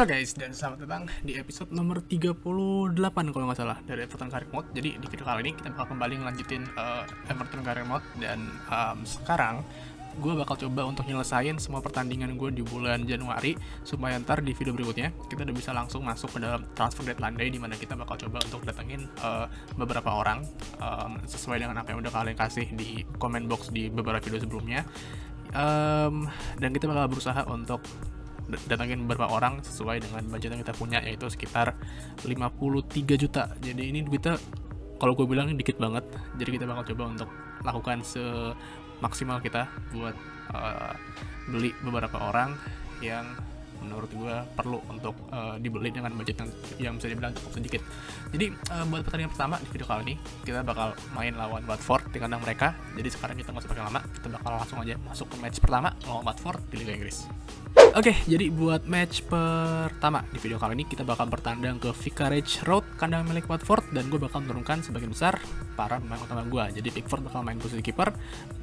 Halo guys, dan selamat datang di episode nomor 38 kalau nggak salah dari Everton Career Mode. Jadi di video kali ini kita bakal kembali ngelanjutin uh, Everton Career Mode dan um, sekarang gue bakal coba untuk nyelesain semua pertandingan gue di bulan Januari supaya ntar di video berikutnya kita udah bisa langsung masuk ke dalam transfer deadline day di mana kita bakal coba untuk datengin uh, beberapa orang um, sesuai dengan apa yang udah kalian kasih di comment box di beberapa video sebelumnya um, dan kita bakal berusaha untuk datangin beberapa orang sesuai dengan budget yang kita punya yaitu sekitar 53 juta jadi ini duitnya kalau gue bilang dikit banget jadi kita bakal coba untuk lakukan semaksimal kita buat uh, beli beberapa orang yang menurut gue perlu untuk uh, dibeli dengan budget yang, yang bisa dibilang cukup sedikit. Jadi uh, buat pertandingan pertama di video kali ini kita bakal main lawan Watford di kandang mereka. Jadi sekarang kita nggak usah lama, kita bakal langsung aja masuk ke match pertama lawan Watford di Liga Inggris. Oke, okay, jadi buat match pertama di video kali ini kita bakal bertandang ke Vicarage Road, kandang milik Watford, dan gue bakal menurunkan sebagian besar para pemain utama gue. Jadi Pickford bakal main posisi kiper.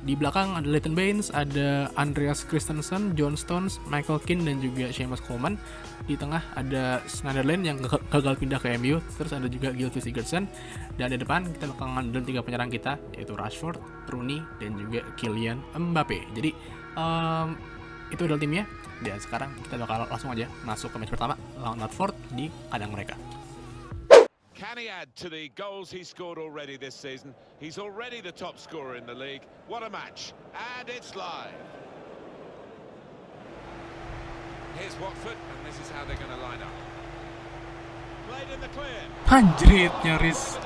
Di belakang ada Leighton Baines, ada Andreas Christensen, John Stones, Michael Keane, dan juga Seamus Coleman. Di tengah ada Schneiderlin yang gagal pindah ke MU, terus ada juga Gylfi Sigurdsson. Dan di depan kita bakal ngandelin tiga penyerang kita, yaitu Rashford, Rooney, dan juga Kylian Mbappe. Jadi um, itu adalah timnya dan sekarang kita bakal langsung aja masuk ke match pertama lawan Watford di kandang mereka. Can he add to the goals he scored already this season? He's already the top scorer in the league. What a match. And it's live. Here's Watford, and this is how they're going to line up. Played in the clear. Anjrit, nyaris.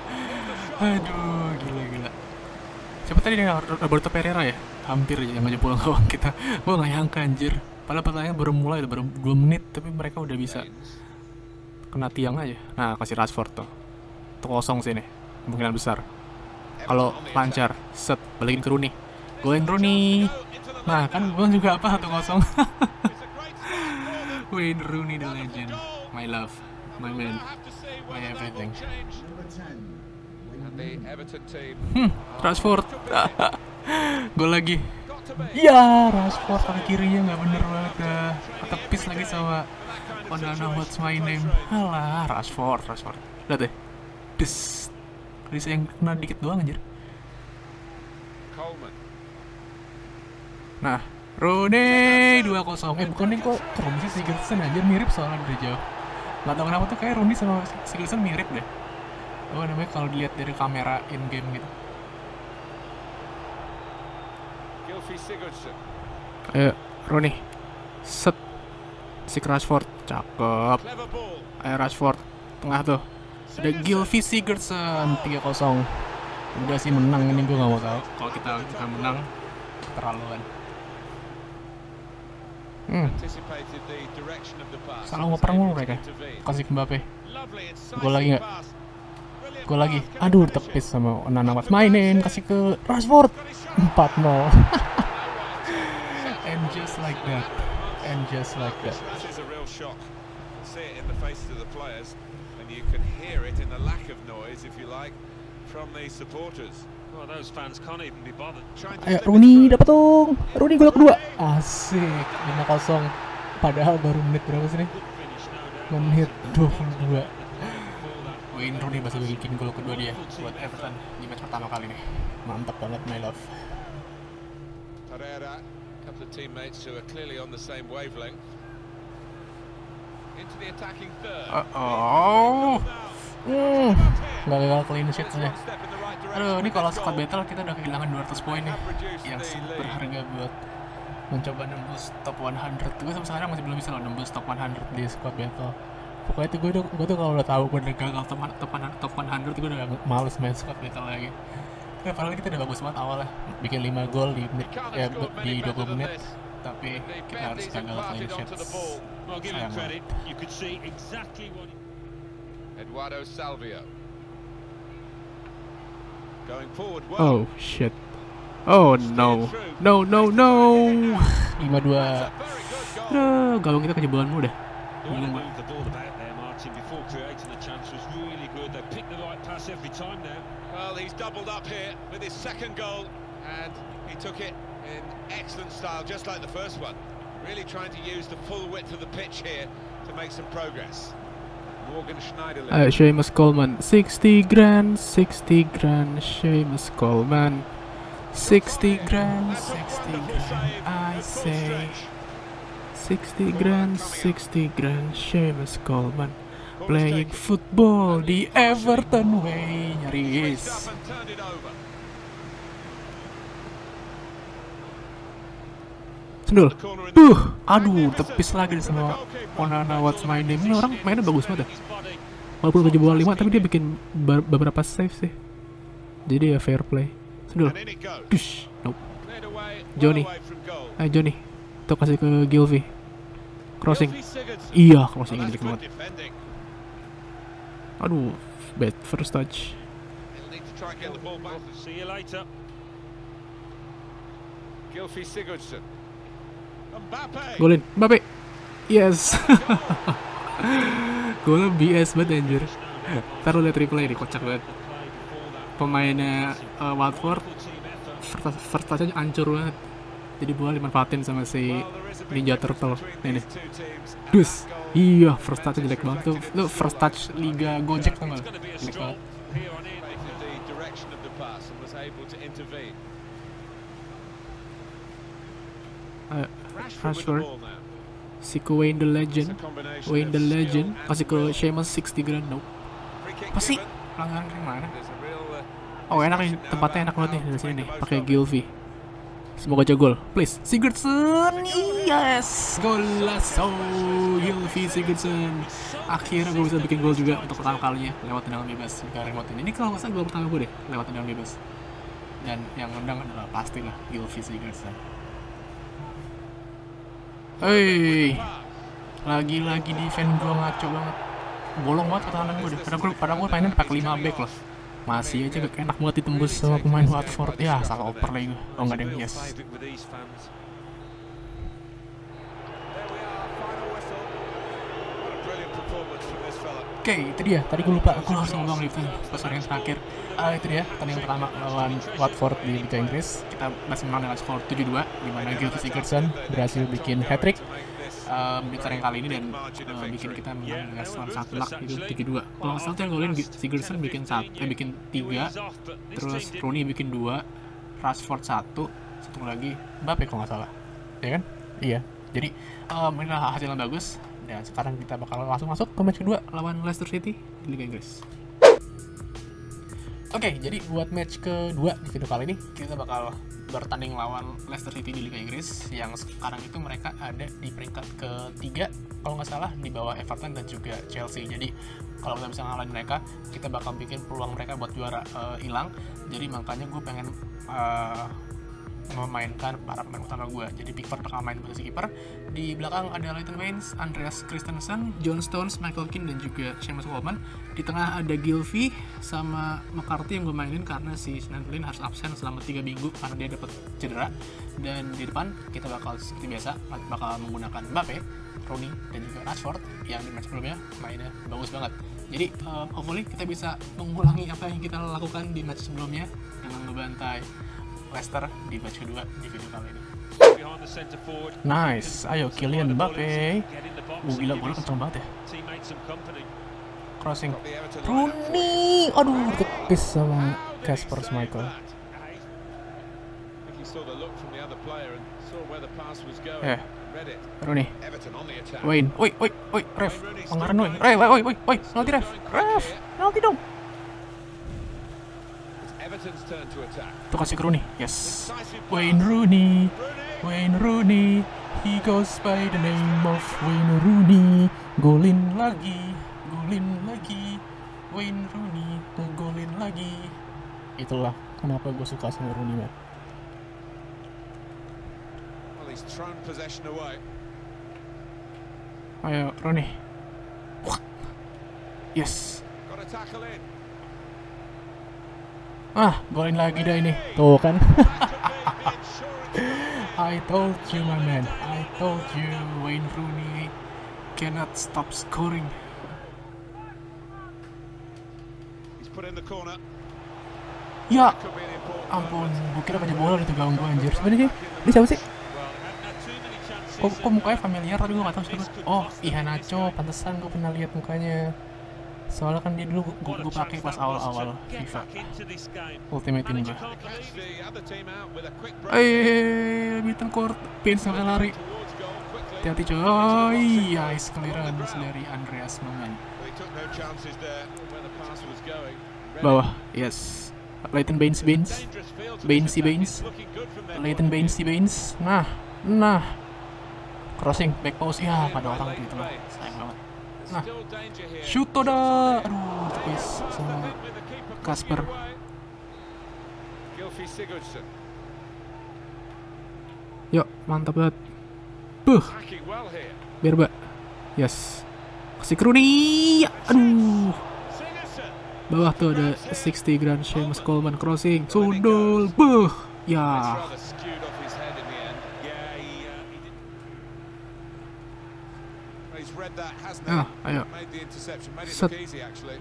Aduh. Siapa tadi yang Roberto Pereira ya? Hampir aja pulang gawang kita. Gue gak nyangka anjir. Padahal pertandingan baru mulai, baru 2 menit, tapi mereka udah bisa kena tiang aja. Nah, kasih Rashford tuh. Tuh kosong sini, kemungkinan besar. Kalau lancar, set, balikin ke Rooney. Golin Rooney. Nah, kan gue juga apa satu kosong. Wayne Rooney the legend, my love, my man, my everything. Hmm, Rashford. Gol lagi. Ya, Rashford kaki kirinya nggak bener banget dah. Ketepis lagi sama Onana what's my name. Alah, Rashford, Rashford. Lihat deh. Des. Chris yang kena dikit doang anjir. Nah, Rooney 2-0. Eh bukan nih kok Rooney sih Sigurdsson anjir mirip soalnya dari jauh. Gak tau kenapa tuh kayak Rooney sama Sigurdsson mirip deh. Oh namanya kalau dilihat dari kamera in game gitu. Ayo, Rooney. Set. Si Rashford. Cakep. Ayo Rashford. Tengah tuh. Ada Gylfi Sigurdsson 3-0. Udah sih menang ini gue gak mau tahu. Kalau kita kita menang keterlaluan. Hmm. Salah ngoper mulu mereka. Kasih Mbappe. Gol lagi nggak? Gol lagi. Aduh, tepis sama Onana Mas mainin. Kasih ke Rashford. 4-0. And just like that. And just like that. See it in the faces of the players, and you can hear it in the lack of noise, if you like, from the supporters. Well, those fans can't even be bothered. Ayo Rooney dapat dong. Rooney gol kedua. Asik. 5-0. Padahal baru menit berapa sih nih? Menit 22. Wayne Rooney bisa bikin gol kedua dia buat Everton di match pertama kali nih. Mantap banget my love. Pereira, couple of teammates who are clearly on the same wavelength. Into the attacking third. Uh oh. Hmm. Gak gagal clean sheet saja. Aduh, ini kalau squad battle kita udah kehilangan 200 poin nih Yang sangat berharga buat mencoba nembus top 100 Gue sampai sekarang masih belum bisa loh nembus top 100 di squad battle Pokoknya itu gue, tuh, gue tuh kalau udah tahu gue udah gagal top, top, top 100 gue udah males main squad battle lagi Ya padahal kita udah bagus banget awalnya Bikin 5 gol di, menit, ya, di 20 menit Tapi kita harus gagal clean sheet Sayang banget Eduardo Salvio. Going forward well. Oh shit. Oh no. No no no. 5-2. Aduh, gawang kita kejebolan mulu dah. Creating the chance was really good. They picked the right pass every time now. Well, he's doubled up here with his second goal, and he took it in excellent style, just like the first one. Really trying to use the full width of the pitch here to to make some progress. Morgan Schneiderlin. Ayo Seamus Coleman 60 grand 60 grand Seamus Coleman 60 grand 60 grand I say 60 grand 60 grand Seamus Coleman Playing football di Everton way Nyaris. Sendul Duh Aduh tepis lagi sama Onana What's My Name Ini orang mainnya bagus banget ya. Walaupun 7 bola 5 tapi dia bikin be- beberapa save sih Jadi ya fair play Sendul. Dush Nope Johnny. Ayo Johnny Tuh kasih ke Gilvy Crossing. Iya that's jelek banget. Aduh Bad first touch. See you later. Sigurdsson. Mbappe. Golin Mbappe Yes Golnya BS banget anjir Ntar lu liat replay nih kocak banget Pemainnya uh, Watford First, first touch-nya hancur banget Jadi bola dimanfaatin sama si Ninja Turtle and Dus Iya first touch jelek banget tuh Itu first touch Liga Gojek tau It's gak? going to be a Jelek banget. Ayo Rashford, ke Wayne the Legend Wayne the Legend Kasih ke will. Sheamus 60 grand Nope given. Pelanggaran yang mana? There's a real, uh, Oh enak nih, tempatnya enak banget nih dari sini nih, pakai. Gilvy. Semoga aja gol, please. Sigurdsson, yes, golazo, Gilvy Sigurdsson. Akhirnya gue bisa bikin gol juga untuk pertama kalinya lewat tendangan bebas di remote ini. Ini kalau nggak salah gol pertama gue deh lewat tendangan bebas. Dan yang nendang adalah pastilah Gilvy Sigurdsson. Hei, lagi-lagi defense gue ngaco banget. Bolong banget pertahanan gue deh. Padahal gue, padahal gue mainin pakai 5 back loh. Masih aja gak enak banget ditembus sama pemain Watford. Ya, salah oper lagi. Oh nggak ada yang yes. Oke, itu dia. Tadi gue lupa, gue harus ngomong itu pas yang terakhir. Ah, itu dia. Pertandingan pertama lawan Watford di Liga Inggris. Kita masih menang dengan skor 7-2, di mana Gilvy Sigurdsson berhasil bikin hat-trick um, di pertandingan kali ini dan uh, bikin kita menang dengan skor sangat telak itu 7-2. Kalau nggak salah tuh yang golin Sigurdsson bikin satu, eh, bikin tiga, terus Rooney bikin dua, Rashford satu, satu lagi Mbappe kalau nggak salah, ya kan? Iya. Jadi um, inilah hasil yang bagus dan sekarang kita bakal langsung masuk ke match kedua lawan Leicester City di Liga Inggris. Oke, jadi buat match kedua di video kali ini kita bakal bertanding lawan Leicester City di Liga Inggris yang sekarang itu mereka ada di peringkat ketiga kalau nggak salah di bawah Everton dan juga Chelsea. Jadi kalau kita bisa ngalahin mereka, kita bakal bikin peluang mereka buat juara eh, hilang. Jadi makanya gue pengen eh, memainkan para pemain utama gue. Jadi Pickford bakal main posisi kiper. Di belakang ada Leighton Baines, Andreas Christensen, John Stones, Michael Keane dan juga Seamus Coleman. Di tengah ada Gilvy sama McCarthy yang gue mainin karena si Schneiderlin harus absen selama 3 minggu karena dia dapat cedera. Dan di depan kita bakal seperti biasa bakal menggunakan Mbappe, Rooney dan juga Rashford yang di match sebelumnya mainnya bagus banget. Jadi um, hopefully kita bisa mengulangi apa yang kita lakukan di match sebelumnya dengan ngebantai Leicester di match kedua di video kali ini. Nice, ayo Kylian Mbappe. Uh, gila, bola kencang banget ya. Crossing. Rooney, aduh, tepis sama save Schmeichel. it. Rooney. Wayne, woi, woi, woi, ref, pelanggaran woi, ref, woi, woi, woi, woi, penalti ref, ref, penalti dong. Tuh kasih ke Rooney, yes. Wayne. Rooney. Wayne Rooney, he goes by the name of Wayne Rooney. Golin lagi, golin lagi, Wayne Rooney, ngegolin lagi. Itulah kenapa gue suka sama Rooney man. Well, he's thrown possession away. Ayo Rooney. Yes. Got a tackle in. Ah, golin lagi dah ini. Tuh kan. I told you my man. I told you Wayne Rooney cannot stop scoring. He's put in the corner. Ya, ampun, gue kira banyak bola di gawang gue anjir. Sebenarnya dia siapa sih? Kok, kok mukanya familiar tapi gue gak tahu siapa oh Ihanacho pantesan gue pernah lihat mukanya soalnya kan dia dulu gue gue pakai pas awal-awal FIFA. Ultimate Team gue eh Bittencourt Pins sampai lari. Hati-hati coy. Ice clearance dari Andreas Mangan. Bawah yes. Leighton Baines Baines. Baines. Baines. Leighton Baines Baines. Nah nah. Crossing back post. Ya pada orang gitu loh. Sayang banget. Nah. Shoot dah aduh tepis sama the Kasper. yuk mantap banget. Buh. Biar mbak. Yes. Kasih ke Rooney aduh. Bawah tuh ada 60 grand Seamus Coleman crossing. Sundul. Buh. Ya rather skewed off his head in the end. Yeah, he, uh, he did He's read that, hasn't he? Ah ayo. Set.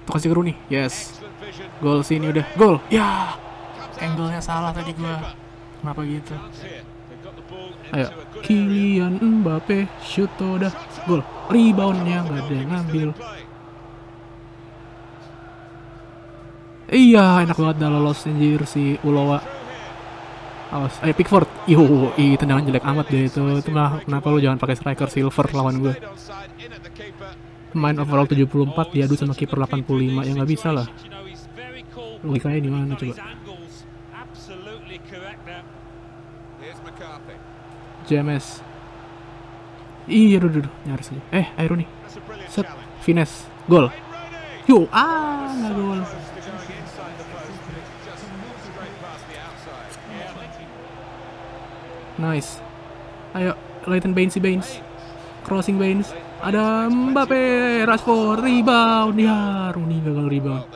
tuh kasih ke Rooney yes. Gol sini udah. Gol. Ya. Angle-nya salah tadi gua. Kenapa gitu? Ayo. Kylian Mbappe shoot udah. Gol. Reboundnya nggak ada yang ngambil. iya enak banget dah lolos anjir si Ulowa awas. Ayo Pickford. Yo ih tendangan jelek amat deh itu. Itu mah kenapa lu jangan pakai striker silver lawan gue main overall 74 diadu sama kiper 85 ya nggak bisa lah. Logikanya di mana coba. JMS iya duh, duh, duh, nyaris aja. Eh ayo nih That's a brilliant set. Finesse gol. Yo ah nggak gol nice. Ayo Leighton Baines si Baines. Crossing Baines. Ada Mbappe Rashford rebound. Ya Rooney gagal rebound.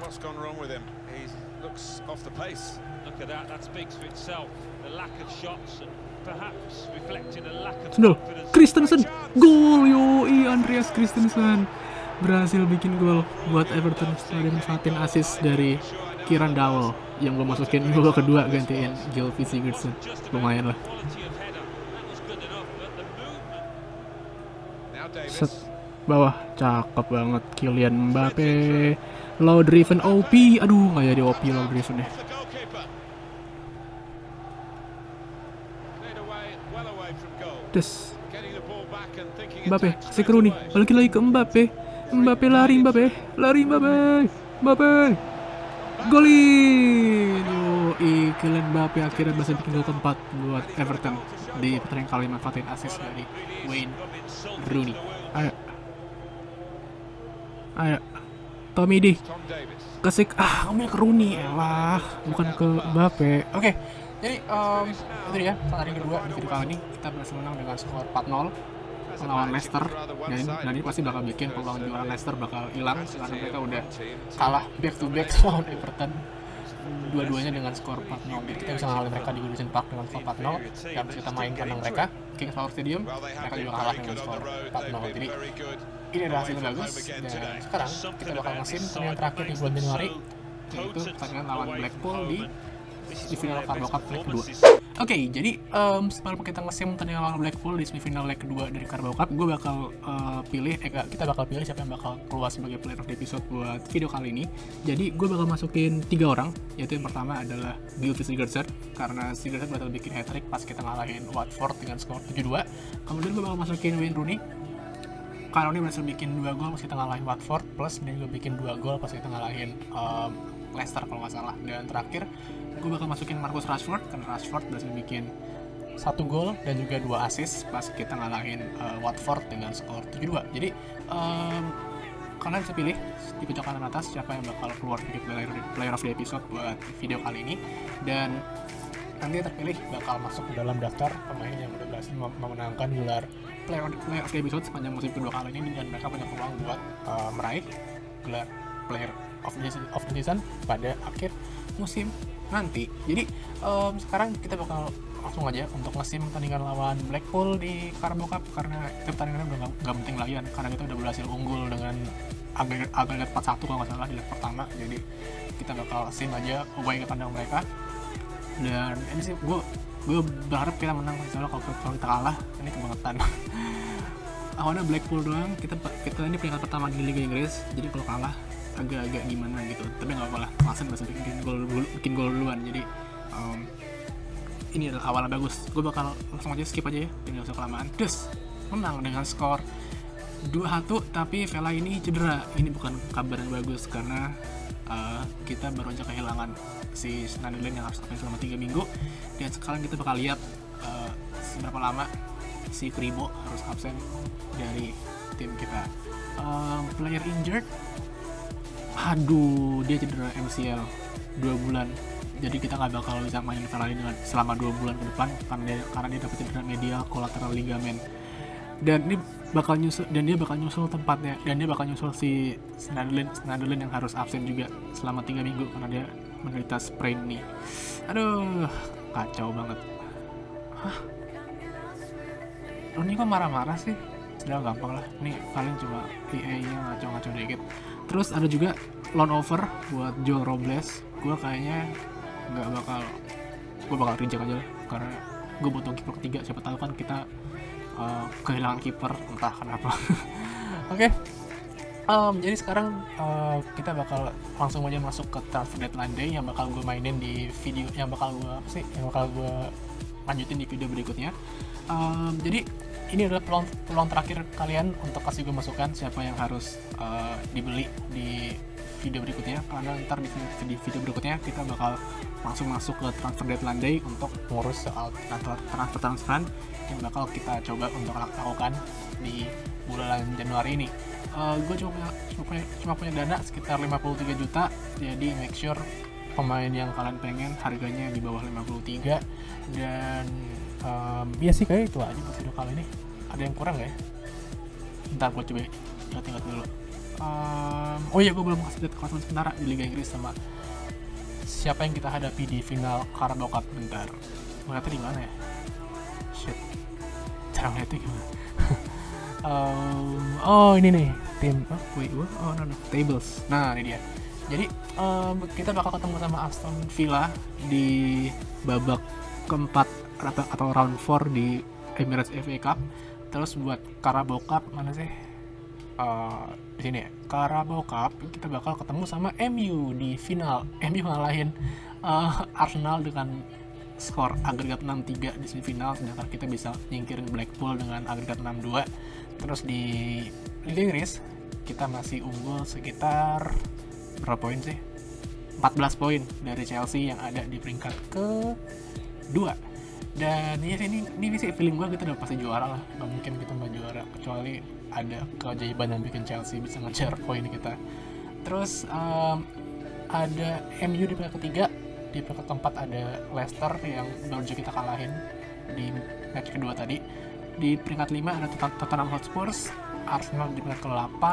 What's gone wrong with him? He looks off the pace. Look at that, that speaks for itself. The lack of shots and perhaps reflecting a lack of Sendul confidence. Christensen. Gol yo Andreas Christensen. Berhasil bikin gol buat Everton. Setelah dia manfaatin assist dari Kieran Dowell yang gue masukin gol kedua gantiin Gylfi Sigurdsson lumayan lah. Set bawah cakep banget. Kylian Mbappe low driven OP aduh nggak jadi OP low driven ya. Des. Mbappe Rooney away. balikin lagi ke Mbappe. Mbappe lari Mbappe. Lari Mbappe. Mbappe golin! Yo Kylian Mbappe akhirnya bisa bikin gol keempat buat Everton di pertandingan kali manfaatin assist dari Wayne Rooney. Ayo. Ayo. Tommy D. Tom Davis. kasih ke- ah kamu ke Rooney. Elah bukan ke Mbappe. Oke jadi um, itu dia pertandingan kedua di video kali ini. Kita berhasil menang dengan skor 4-0 melawan Leicester. Dan, dan ini pasti bakal bikin peluang juara Leicester bakal hilang karena mereka udah kalah back to back lawan Everton. Dua-duanya dengan skor 4-0 jadi kita bisa ngalahin mereka di Goodison Park dengan skor 4-0 dan kita main kandang mereka King Power Stadium. Mereka juga kalah dengan skor the road. They've 4-0 been jadi ini adalah hasil yang bagus. Dan sekarang kita bakal ngesim pertandingan terakhir di bulan Januari yaitu pertandingan lawan Blackpool di di final Carabao Cup kedua. Oke, jadi um, sebelum kita ngesim lawan Blackpool di semifinal leg kedua dari Carabao Cup, gue bakal uh, pilih, eh kita bakal pilih siapa yang bakal keluar sebagai player of the episode buat video kali ini. Jadi gue bakal masukin tiga orang, yaitu yang pertama adalah Gylfi Sigurdsson, karena Sigurdsson bakal bikin hat-trick pas kita ngalahin Watford dengan skor 7-2. Kemudian gue bakal masukin Wayne Rooney, karena ini berhasil bikin dua gol pas kita ngalahin Watford plus dia juga bikin dua gol pas kita ngalahin um, Leicester kalau nggak salah dan terakhir gue bakal masukin Marcus Rashford karena Rashford berhasil bikin satu gol dan juga dua assist pas kita ngalahin uh, Watford dengan skor 7-2 jadi um, kalian bisa pilih di pojok kanan atas siapa yang bakal keluar sebagai player, player of the episode buat video kali ini. Dan nanti terpilih bakal masuk ke dalam daftar pemain yang udah berhasil mem- memenangkan gelar player player of the episode sepanjang musim kedua kali ini dan mereka punya peluang buat uh, meraih gelar player of of the season pada akhir musim nanti. Jadi um, sekarang kita bakal langsung aja untuk ngesim pertandingan lawan Blackpool di Carabao Cup karena itu pertandingannya udah nggak- nggak penting lagi kan karena kita udah berhasil unggul dengan agak agak 4-1 kalau nggak salah di leg pertama. Jadi kita bakal sim aja away ke kandang mereka. Dan ini sih gue gue berharap kita menang soalnya kalau, kalau kita kalah ini kebangetan. Awalnya Blackpool doang kita kita ini peringkat pertama di Liga Inggris jadi kalau kalah agak-agak gimana gitu. Tapi nggak apa-apa lah Klasen masih bikin gol bikin gol duluan. Jadi um, ini adalah awalnya bagus. Gue bakal langsung aja skip aja ya tinggal usah kelamaan. Terus menang dengan skor 2-1 tapi Vela ini cedera. Ini bukan kabar yang bagus karena uh, kita baru aja kehilangan si Schneiderlin yang harus absen selama 3 minggu. Dan sekarang kita bakal lihat uh, seberapa lama si Kribo harus absen dari tim kita. Um, player injured aduh dia cedera MCL 2 bulan. Jadi kita nggak bakal bisa main Ferrari dengan selama dua bulan ke depan karena dia karena dia dapat cedera medial kolateral ligamen dan ini bakal nyusul dan dia bakal nyusul tempatnya dan dia bakal nyusul si Snadlin Snadlin yang harus absen juga selama tiga minggu karena dia menderita sprain nih aduh kacau banget. Hah? Oh, ini kok marah-marah sih? Sudah gampang lah. Ini paling cuma EA nya ngaco-ngaco dikit terus ada juga loan over buat Joe Robles. Gue kayaknya nggak bakal gue bakal reject aja lah. Karena gue butuh kiper ketiga siapa tahu kan kita uh, kehilangan kiper entah kenapa. Oke. Okay. um, jadi sekarang uh, kita bakal langsung aja masuk ke transfer deadline day yang bakal gue mainin di video yang bakal gue sih? Yang bakal gue lanjutin di video berikutnya. Um, jadi ini adalah peluang, peluang terakhir kalian untuk kasih gue masukan siapa yang harus uh, dibeli di video berikutnya. Karena ntar di, di video berikutnya kita bakal langsung masuk ke transfer deadline day untuk ngurus soal transfer transfer transferan yang bakal kita coba untuk lakukan di bulan Januari ini. Uh, gue cuma punya, cuma punya cuma punya dana sekitar 53 juta. Jadi make sure pemain yang kalian pengen harganya di bawah 53 dan um, ya sih kayak itu aja buat video kali ini. Ada yang kurang gak ya? Ntar gue coba ingat-ingat dulu. Um, oh iya gue belum kasih lihat kelas sementara di Liga Inggris sama siapa yang kita hadapi di final Carabao Cup. Bentar. Ngeliatnya di mana ya? Shit. Cara ngeliatnya gimana? Um, oh ini nih. Tim oh wait what? oh no no. Tables. Nah ini dia. Jadi um, kita bakal ketemu sama Aston Villa di babak keempat atau round 4 di Emirates FA Cup? Terus buat Carabao Cup mana sih? Uh, di sini ya. Carabao Cup kita bakal ketemu sama MU di final. MU ngalahin uh, Arsenal dengan skor agregat 6-3 di semifinal sedangkan kita bisa nyingkirin Blackpool dengan agregat 6-2 terus di Liga Inggris kita masih unggul sekitar berapa poin sih? 14 poin dari Chelsea yang ada di peringkat ke 2 dan ya ini ini sih feeling gue kita udah pasti juara lah. Nggak mungkin kita nggak juara kecuali ada keajaiban yang bikin Chelsea bisa ngejar poin kita. Terus um, ada MU di peringkat ketiga di peringkat keempat ada Leicester yang baru saja kita kalahin di match kedua tadi. Di peringkat lima ada Tottenham Hotspurs Arsenal di peringkat ke-8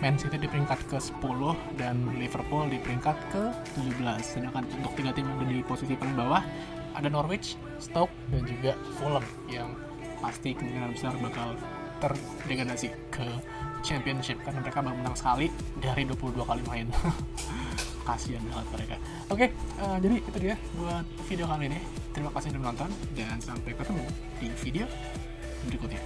Man City di peringkat ke-10 dan Liverpool di peringkat ke-17 sedangkan untuk tiga tim yang ada di posisi paling bawah ada Norwich, Stoke, dan juga Fulham yang pasti kemungkinan besar bakal terdegradasi ke championship karena mereka baru menang sekali dari 22 kali main. Kasihan banget mereka. Oke okay, uh, jadi itu dia buat video kali ini. Terima kasih sudah menonton dan sampai ketemu di video berikutnya